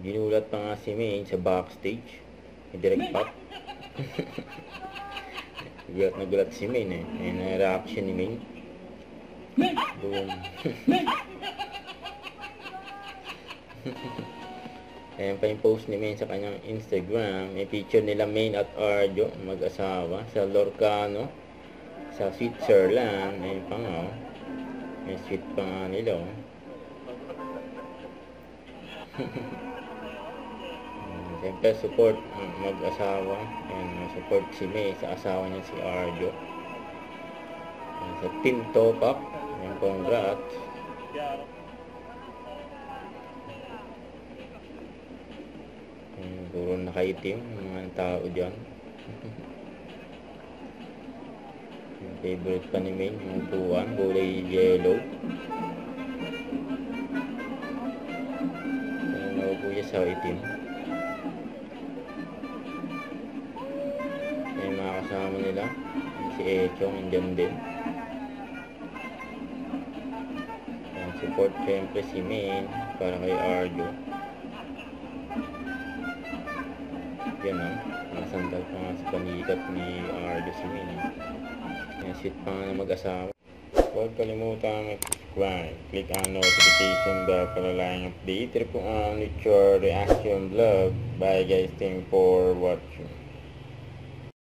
Ginulat pa nga si May sa backstage. May direct pop. gulat na gulat si May eh. Ayun na reaction ni May. Boom. Ayan pa yung post ni Main sa kanyang Instagram. May picture nila Main at Arjo, mag-asawa, sa Lorcano, sa Switzerland. Ayun pa nga, oh. May sweet pa nga nila, oh. Siyempre, support mag-asawa. Ayan, support si May sa asawa niya si Arjo. Ayan, sa Team Topak. Ayan, congrats. Ayan, puro nakaitim mga tao dyan. Favorite pa ni May, yung tuwan, kulay yellow. Ayan, siya sa itim. Ayan, nila. Si Echong, andyan din. Ayan, support syempre si Main para kay Arjo. Yan o. Nakasandal pa nga sa panikat ni Arjo si Main. Ayan, sweet pa nga na mag-asawa. Huwag kalimutan mag-subscribe. Click ang notification bell para lang update po ang your reaction vlog. Bye guys. Thank for watching.